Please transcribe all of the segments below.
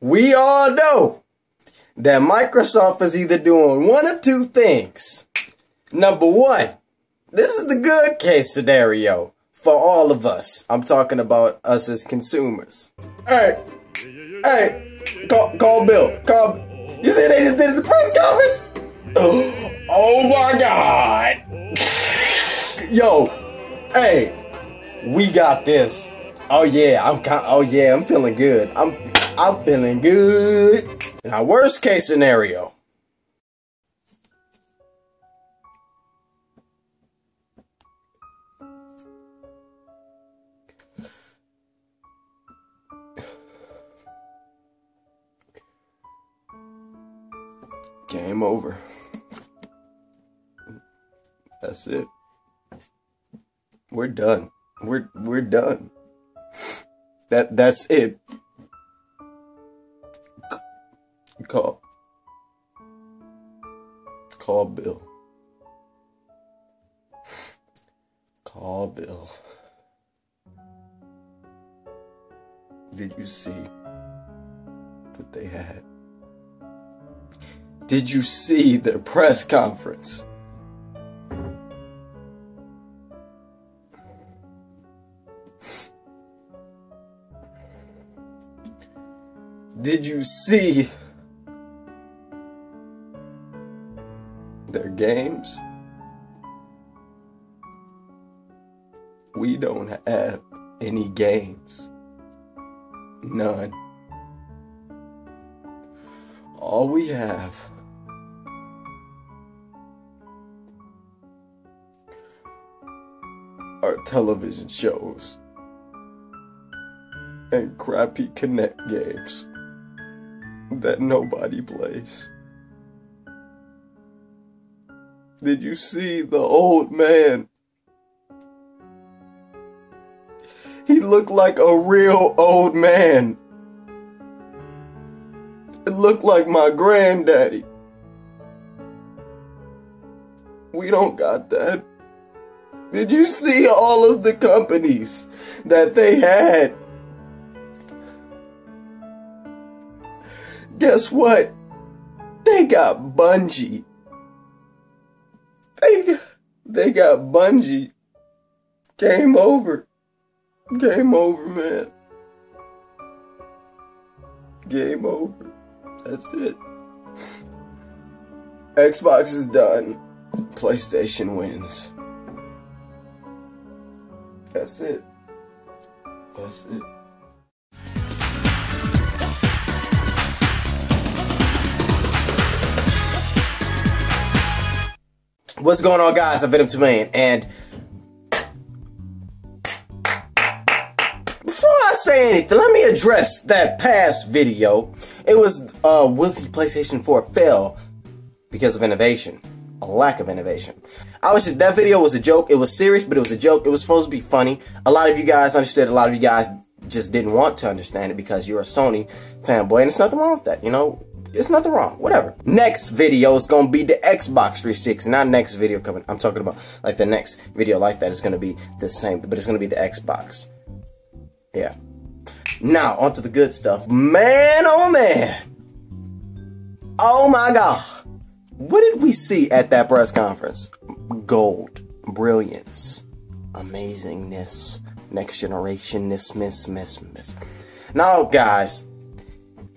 we all know that Microsoft is either doing one of two things. Number one, this is the good case scenario for all of us. I'm talking about us as consumers. Hey, hey, call, call Bill. Call. You see they just did it at the press conference? Oh my god. Yo, hey, we got this. Oh yeah, I'm oh yeah, I'm feeling good. I'm I'm feeling good. Now, worst case scenario. Game over. That's it. We're done. We're we're done. That that's it. Call. Call Bill. Call Bill. Did you see what they had? Did you see their press conference? Did you see games? We don't have any games. None. All we have are television shows and crappy Kinect games that nobody plays. Did you see the old man? He looked like a real old man. It looked like my granddaddy. We don't got that. Did you see all of the companies that they had Guess what? They got Bungie. They, they got Bungie. Game over. Game over, man. Game over. That's it. Xbox is done. PlayStation wins. That's it. That's it. What's going on, guys? I'm Venom 2 Million, and before I say anything, let me address that past video. It was, uh, will the PlayStation 4 fail because of innovation? A lack of innovation. I was just, that video was a joke. It was serious, but it was a joke. It was supposed to be funny. A lot of you guys understood. A lot of you guys just didn't want to understand it because you're a Sony fanboy, and it's nothing wrong with that, you know? It's nothing wrong. Whatever. Next video is gonna be the Xbox 360. Not next video coming. I'm talking about like the next video like that is gonna be the same, but it's gonna be the Xbox. Yeah. Now onto the good stuff. Man, oh man. Oh my god. What did we see at that press conference? Gold, brilliance, amazingness, next generation, miss, miss, miss, miss. Now, guys,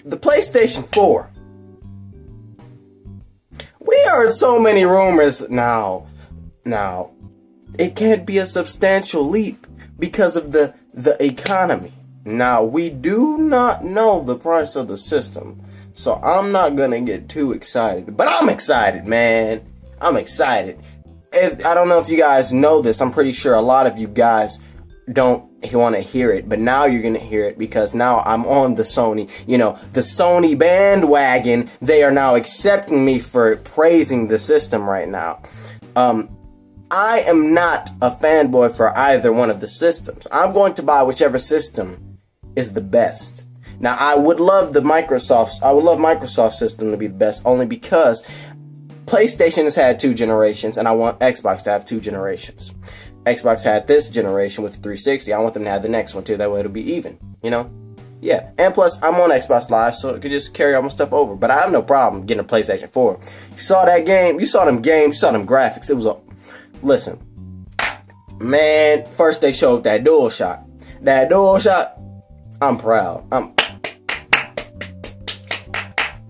the PlayStation 4 we heard so many rumors now. Now, it can't be a substantial leap because of the the economy. Now, we do not know the price of the system. So I'm not gonna get too excited. But I'm excited, man. I'm excited. If I don't know if you guys know this, I'm pretty sure a lot of you guys don't want to hear it, but now you're going to hear it because now I'm on the Sony, you know, the Sony bandwagon. They are now accepting me for praising the system right now. Um, I am not a fanboy for either one of the systems. I'm going to buy whichever system is the best. Now, I would love the Microsoft, I would love Microsoft system to be the best only because PlayStation has had two generations and I want Xbox to have two generations. Xbox had this generation with the 360. I want them to have the next one too. That way it'll be even, you know? Yeah, and plus I'm on Xbox Live, so it could just carry all my stuff over. But I have no problem getting a PlayStation 4. You saw that game, you saw them games, you saw them graphics. It was a listen, man. First they showed that DualShock, that DualShock. I'm proud. I'm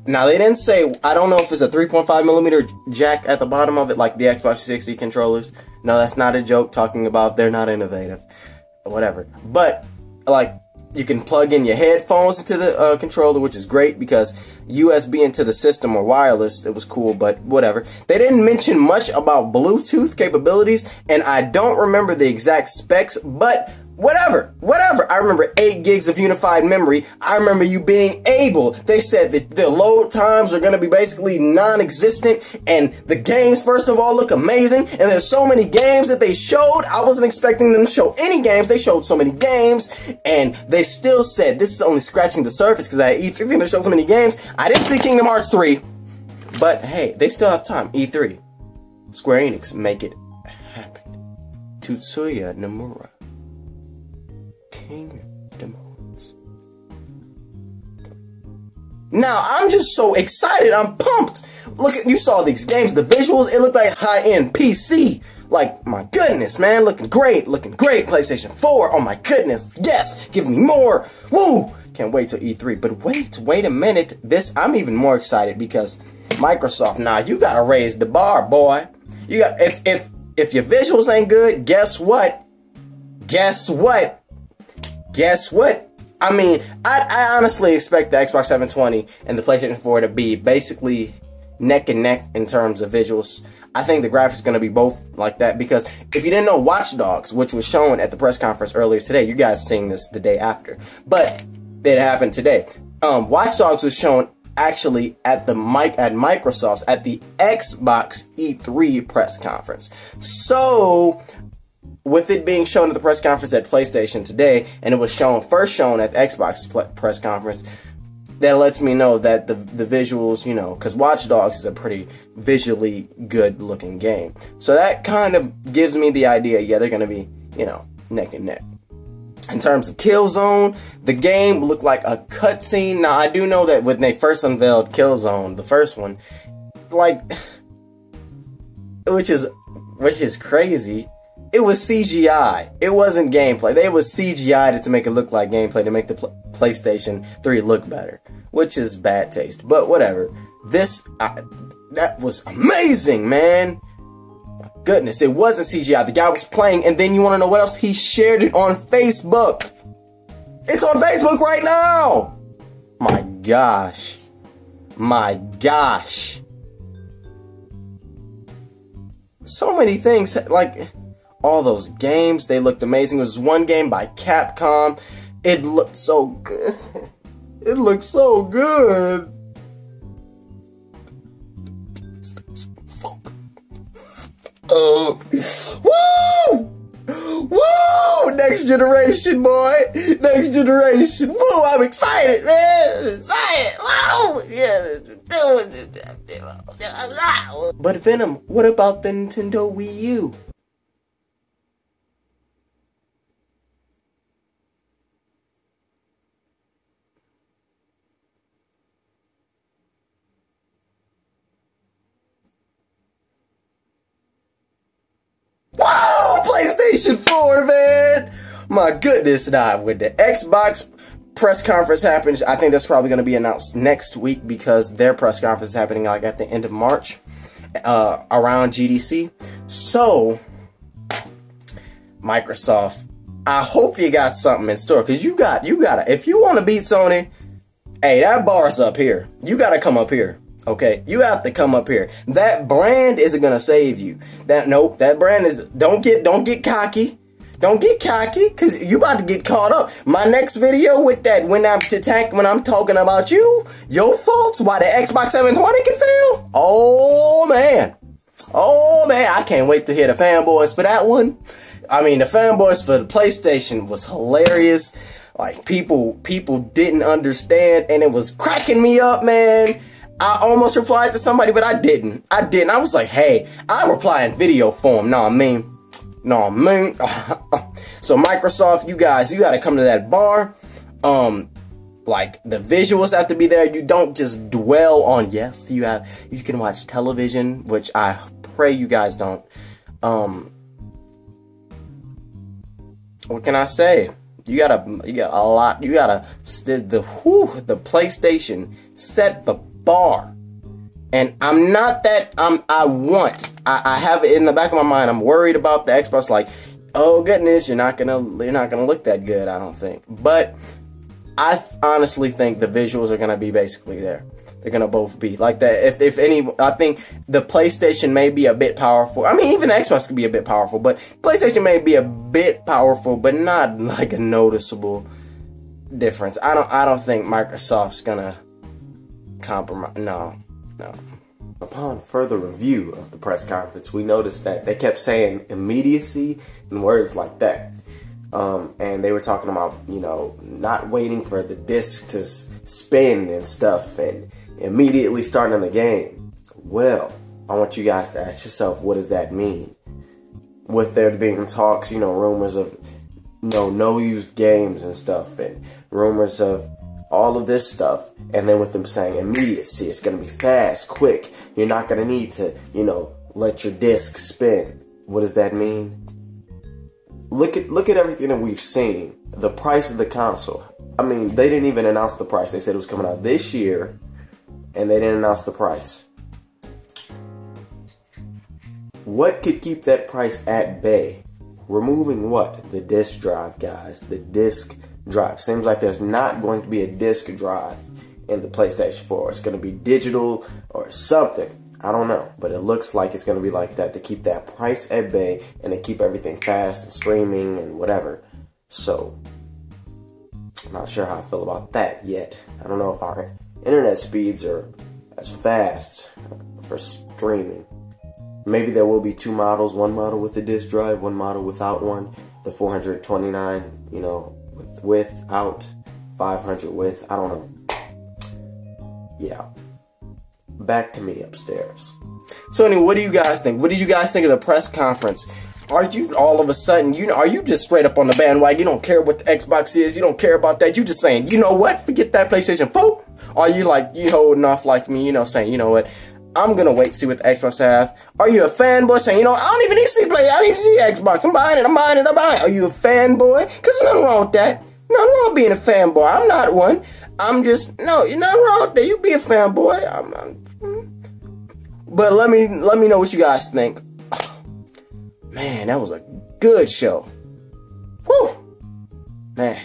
now they didn't say. I don't know if it's a 3.5 millimeter jack at the bottom of it, like the Xbox 360 controllers. No, that's not a joke. Talking about they're not innovative, whatever. But like you can plug in your headphones into the uh, controller, which is great because USB into the system or wireless, it was cool, but whatever. They didn't mention much about Bluetooth capabilities, and I don't remember the exact specs, but whatever, whatever. I remember 8 gigs of unified memory. I remember you being able, they said that the load times are going to be basically non-existent and the games, first of all, look amazing. And there's so many games that they showed. I wasn't expecting them to show any games. They showed so many games and they still said this is only scratching the surface because I E3 going to show so many games. I didn't see Kingdom Hearts 3, but hey, they still have time. E3. Square Enix, make it happen. Tetsuya Nomura. Now I'm just so excited. I'm pumped. Look at you saw these games, the visuals. It looked like high end PC. Like my goodness, man, looking great, looking great. PlayStation 4. Oh my goodness, yes, give me more. Woo! Can't wait till E3. But wait, wait a minute. This I'm even more excited because Microsoft. Now you gotta raise the bar, boy. You got if if if your visuals ain't good, guess what? Guess what? Guess what? I mean, I, I honestly expect the Xbox 720 and the PlayStation 4 to be basically neck and neck in terms of visuals. I think the graphics are going to be both like that because if you didn't know Watch Dogs, which was shown at the press conference earlier today, you guys seeing this the day after, but it happened today. Um, Watch Dogs was shown actually at the mic at Microsoft's at the Xbox E3 press conference. So with it being shown at the press conference at PlayStation today, and it was shown first shown at the Xbox press conference, that lets me know that the the visuals, you know, because Watch Dogs is a pretty visually good looking game, so that kind of gives me the idea. Yeah, they're gonna be, you know, neck and neck. In terms of Killzone, the game looked like a cutscene. Now I do know that when they first unveiled Killzone, the first one, like, which is which is crazy it was CGI. It wasn't gameplay. They was CGI to make it look like gameplay to make the pl- PlayStation 3 look better, which is bad taste. But whatever. This I, that was amazing, man. goodness, it wasn't CGI. The guy was playing, and then you want to know what else? He shared it on Facebook. It's on Facebook right now. My gosh. My gosh. So many things like all those games. They looked amazing. It was one game by Capcom. It looked so good. It looked so good. Oh, woo! Woo! Next generation, boy. Next generation. Woo! I'm excited, man. I'm excited. Woo! Yeah. But Venom, what about the Nintendo Wii U? PlayStation 4, man. My goodness, now when the Xbox press conference happens, I think that's probably going to be announced next week because their press conference is happening like at the end of March, uh, around GDC. So, Microsoft, I hope you got something in store because you got, you got to, if you want to beat Sony, hey, that bar's up here. You got to come up here. Okay, you have to come up here. That brand isn't gonna save you. That nope, that brand is don't get don't get cocky. Don't get cocky, cause you about to get caught up. My next video with that when I'm attack when I'm talking about you, your faults, why the Xbox 720 can fail. Oh man. Oh man, I can't wait to hear the fanboys for that one. I mean the fanboys for the PlayStation was hilarious. Like people people didn't understand and it was cracking me up, man. I almost replied to somebody, but I didn't. I didn't. I was like, hey, I reply in video form. No, I mean, no, I mean. so Microsoft, you guys, you got to come to that bar. Um, like the visuals have to be there. You don't just dwell on yes, you have you can watch television, which I pray you guys don't. Um what can I say? You gotta, you got a lot. You gotta the the, whew, the PlayStation set the bar, and I'm not that. I'm. I want. I, I have it in the back of my mind. I'm worried about the Xbox. Like, oh goodness, you're not gonna, you're not gonna look that good. I don't think. But I honestly think the visuals are gonna be basically there. They're gonna both be like that. If if any, I think the PlayStation may be a bit powerful. I mean, even the Xbox could be a bit powerful, but PlayStation may be a bit powerful, but not like a noticeable difference. I don't. I don't think Microsoft's gonna compromise. No, no. Upon further review of the press conference, we noticed that they kept saying immediacy and words like that. Um, and they were talking about, you know, not waiting for the disc to spin and stuff and immediately starting the game. Well, I want you guys to ask yourself, what does that mean? With there being talks, you know, rumors of, you know, no used games and stuff, and rumors of all of this stuff, and then with them saying immediacy, it's to be fast, quick. You're not to need to, you know, let your disc spin. What does that mean? look at look at everything that we've seen. The price of the console. I mean, they didn't even announce the price. They said it was coming out this year, and they didn't announce the price. What could keep that price at bay? Removing what? The disk drive, guys. The disk drive. Seems like there's not going to be a disk drive in the PlayStation 4. It's going to be digital or something. I don't know, but it looks like it's going to be like that to keep that price at bay and to keep everything fast and streaming and whatever. So, I'm not sure how I feel about that yet. I don't know if our internet speeds are as fast for streaming. Maybe there will be two models, one model with a disk drive, one model without one. The 429, you know, without 500 with. I don't know. Yeah back to me upstairs. So anyway, what do you guys think? What did you guys think of the press conference? Are you all of a sudden, you know, are you just straight up on the bandwagon? You don't care what the Xbox is. You don't care about that. You just saying, you know what? Forget that PlayStation 4. Are you like, you holding off like me, you know, saying, you know what? I'm gonna wait see what the Xbox have. Are you a fanboy saying, you know, I don't even need to see play, I don't even see Xbox. I'm buying it, I'm buying it, I'm buying it. Are you a fanboy? Cause there's nothing wrong with that. Nothing wrong being a fanboy. I'm not one. I'm just no, you're not wrong There. You be a fanboy. I'm, I'm hmm. but let me let me know what you guys think. Man, that was a good show. Whew. Man.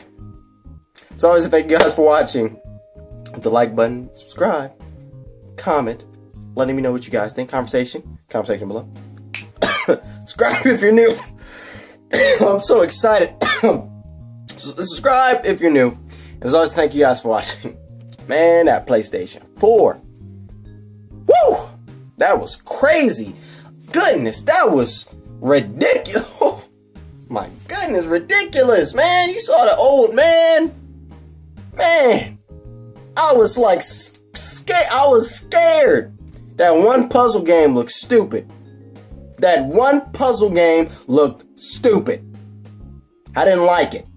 As always, thank you guys for watching. Hit the like button, subscribe, comment, letting me know what you guys think. Conversation, conversation below. subscribe if you're new. I'm so excited. subscribe if you're new. And as always, thank you guys for watching. Man, that PlayStation 4 Woo! that was crazy. Goodness, that was ridiculous. My goodness, ridiculous, man. You saw the old man. Man, I was like scared. I was scared. That one puzzle game looked stupid. That one puzzle game looked stupid. I didn't like it.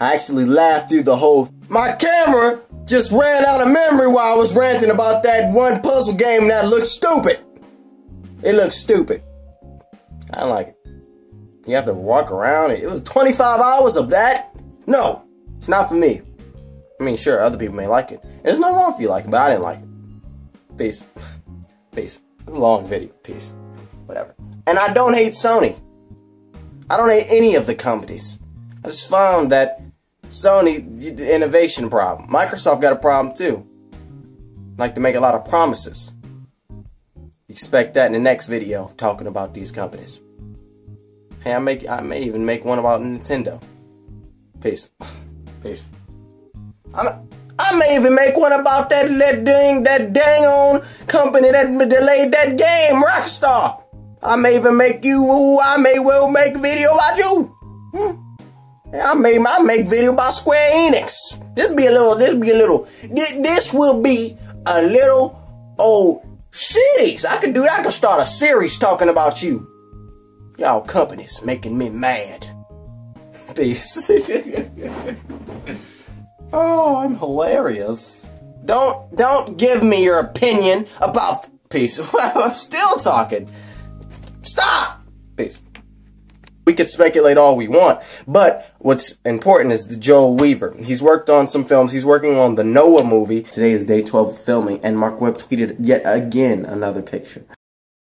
I actually laughed through the whole. My camera just ran out of memory while I was ranting about that one puzzle game that looked stupid. It looks stupid. I don't like it. You have to walk around. It It was 25 hours of that. No, it's not for me. I mean, sure, other people may like it. There's no wrong if you like it, but I didn't like it. Peace. Peace. Long video. Peace. Whatever. And I don't hate Sony. I don't hate any of the companies. I just found that Sony, the innovation problem. Microsoft got a problem too. Like to make a lot of promises. Expect that in the next video talking about these companies. Hey, I make I may even make one about Nintendo. Peace. Peace. I'm, I may even make one about that, that dang that dang on company that delayed that game, Rockstar. I may even make you. I may well make a video about you. Hmm. I made I make video about Square Enix. This be a little. This be a little. This, this will be a little old Cities. I could do. I could start a series talking about you. Y'all companies making me mad. Peace. Oh, I'm hilarious. Don't don't give me your opinion about peace. I'm still talking. Stop. Peace. We could speculate all we want, but what's important is the Joel Weaver. He's worked on some films. He's working on the Noah movie. Today is day 12 of filming, and Marc Webb tweeted yet again another picture.